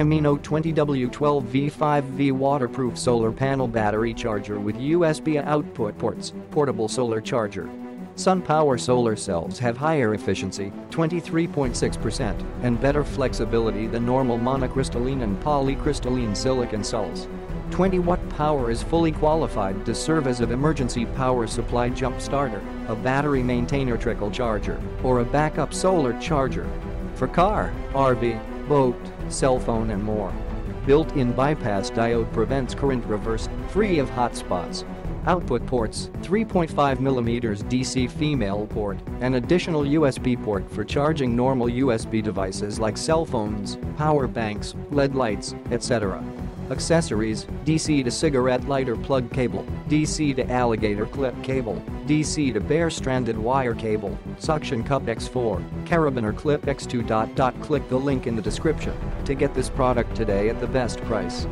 Himino 20W12V5V waterproof solar panel battery charger with USB output ports, portable solar charger. SunPower solar cells have higher efficiency, 23.6%, and better flexibility than normal monocrystalline and polycrystalline silicon cells. 20 watt power is fully qualified to serve as an emergency power supply jump starter, a battery maintainer trickle charger, or a backup solar charger. For car, RV, boat, cell phone and more. Built-in bypass diode prevents current reverse, free of hotspots. Output ports, 3.5mm DC female port, an additional USB port for charging normal USB devices like cell phones, power banks, LED lights, etc. Accessories, DC to cigarette lighter plug cable, DC to alligator clip cable, DC to bare stranded wire cable, suction cup X4, carabiner clip X2. Click the link in the description to get this product today at the best price.